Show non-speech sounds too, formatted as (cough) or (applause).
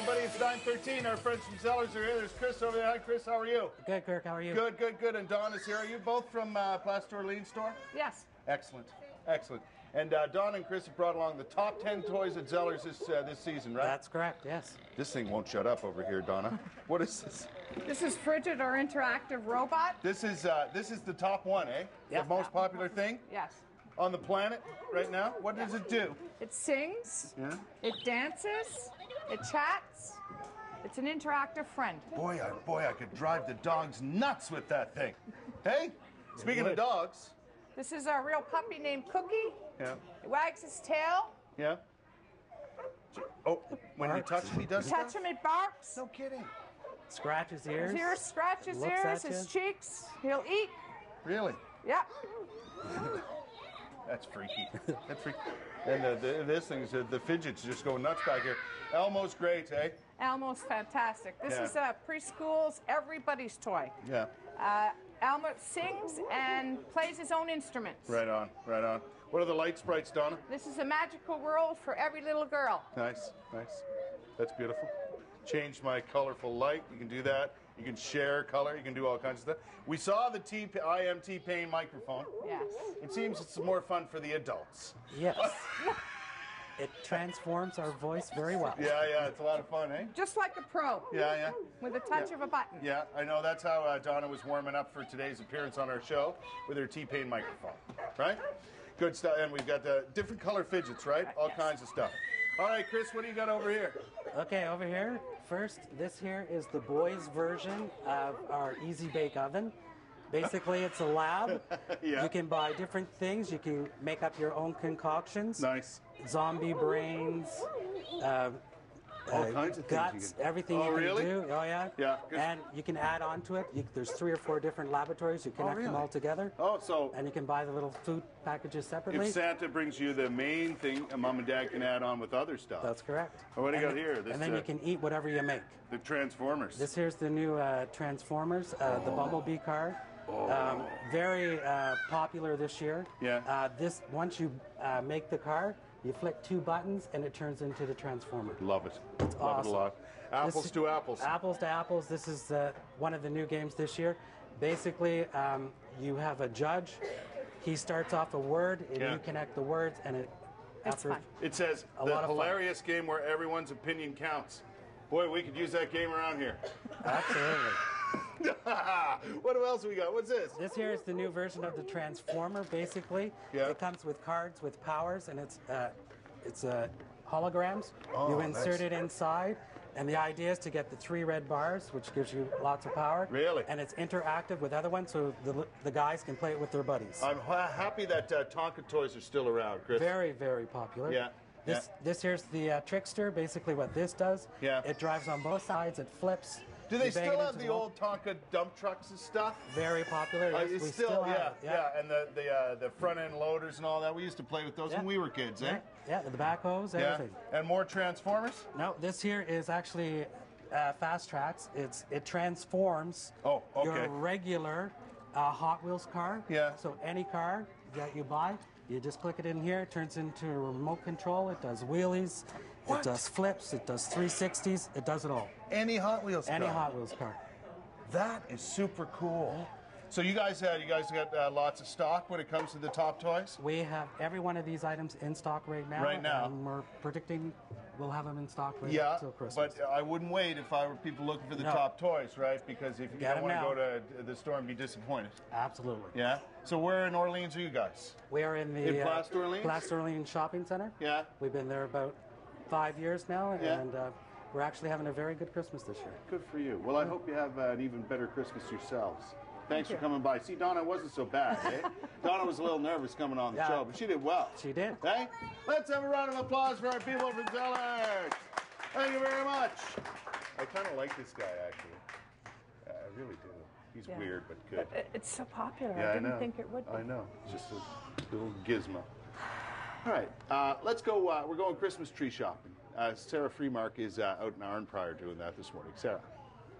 everybody. It's 9.13. Our friends from Zellers are here. There's Chris over there. Hi, Chris. How are you? Good, Kirk. How are you? Good, good, good. And Don is here. Are you both from uh, Place Orleans store? Yes. Excellent. Excellent. And uh, Don and Chris have brought along the top 10 toys at Zellers this, uh, this season, right? That's correct, yes. this thing won't shut up over here, Donna. What is this? This is Fijit or Interactive Robot. This is, uh, this is the top one, eh? Yeah. The most popular thing Yes. on the planet right now. What does it do? It sings, Yeah. it dances, it chats. It's an interactive friend. Boy, I, boy, I could drive the dogs nuts with that thing. Hey, speaking of dogs. This is our real puppy named Cookie. Yeah. It wags his tail. Yeah. Oh, when you touch him, he does Touch stuff? him, it barks. No kidding. Scratch his ears. His ears, scratch his Looks ears, at his cheeks. He'll eat. Really? Yep. That's freaky. (laughs) That's freaky. And the, the, this thing's uh, the Fijits just go nuts back here. Elmo's great, eh? Elmo's fantastic. This Yeah. is uh, preschool's everybody's toy. Yeah. Uh, Elmo sings and plays his own instruments. Right on. Right on. What are the light sprites, Donna? This is a magical world for every little girl. Nice. Nice. That's beautiful. Change my colorful light. You can do that. You can share color. You can do all kinds of stuff. We saw the I Am T-Pain microphone. Yes. It seems it's more fun for the adults. Yes. (laughs) it transforms our voice very well. Yeah, yeah, it's a lot of fun, eh? Just like a pro. Yeah, yeah. With a touch Yeah. of a button. Yeah, I know that's how uh, Donna was warming up for today's appearance on our show with her T-Pain microphone, right? Good stuff. And we've got the different color Fijits, right? All Yes. kinds of stuff. All right, Chris, what do you got over here? Okay, over here, first, this here is the boys' version of our Easy Bake Oven. Basically, it's a lab. (laughs) Yeah. You can buy different things. You can make up your own concoctions. Nice. Zombie brains, uh, All uh, kinds of things. guts, you can- everything Oh, you can really? do. Oh yeah. Yeah, And you can add on to it. You, there's three or four different laboratories. You connect them really? all together. Oh, so And you can buy the little food packages separately. if Santa brings you the main thing, uh, mom and dad can add on with other stuff. That's correct. Oh, what do you got here? This, and then uh, you can eat whatever you make. the Transformers. This here's the new uh, Transformers, uh, the Bumblebee car. Um, very uh, popular this year. Yeah. Uh, this once you uh, make the car, you flick two buttons and it turns into the Transformer. Love it. Love it a awesome. lot. Apples This- to apples. Apples to apples. This is uh, one of the new games this year. Basically, um, you have a judge. He starts off a word, and Yeah. you connect the words, and it. It's fun. It says A the lot of fun. hilarious game where everyone's opinion counts. Boy, we could use that game around here. Absolutely. (laughs) what else we got? What's this? This here is the new version of the Transformer. Basically, Yeah. it comes with cards with powers, and it's uh, it's uh, holograms. Oh, you insert nice. it inside, and the idea is to get the three red bars, which gives you lots of power. Really? And it's interactive with other ones, so the the guys can play it with their buddies. I'm ha- happy that uh, Tonka toys are still around, Chris. Very, very popular. Yeah, This yeah. this here's the uh, trickster. Basically, what this does. Yeah. It drives on both sides. It flips. Do they still have the old Tonka dump trucks and stuff? Very popular. Uh, Yes, we still, have yeah, it, yeah, and the the uh, the front end loaders and all that. We used to play with those when we were kids, Yeah, eh? yeah, the backhoes, everything. Yeah, and more Transformers. No, this here is actually uh, fast tracks. It's it transforms Oh, okay. your regular uh, Hot Wheels car. Yeah. So any car that you buy, you just click it in here. It turns into a remote control. It does wheelies. What? It does flips. It does 360s. It does it all. Any Hot Wheels. Car. Any car. Hot Wheels car. That is super cool. So you guys had you guys got uh, lots of stock when it comes to the top toys. We have every one of these items in stock right now. Right now. And we're predicting we'll have them in stock right Yeah, until Christmas. but I wouldn't wait if I were people looking for the No. top toys, right? Because if you Get don't want to go to the store and be disappointed. Absolutely. Yeah. So where in Orleans are you guys? We are in the In Place d'Orléans? Place d'Orléans Shopping Center. Yeah. We've been there about five years now, Yeah. and uh, we're actually having a very good Christmas this year. Good for you. Well, I hope you have uh, an even better Christmas yourselves. Thanks for coming by. See, Donna wasn't so bad, eh? (laughs) Donna was a little nervous coming on the Yeah. show, but she did well. She did. Hey, let's have a round of applause for our people from Zellers. Thank you very much. I kind of like this guy, actually. I really do. He's Yeah. weird, but good. It- It's so popular. Yeah, I didn't know. think it would be. I know. It's just a little gizmo. All right, uh, let's go. Uh, we're going Christmas tree shopping. Uh, Sarah Freemark is uh, out in Arnprior doing that this morning. Sarah.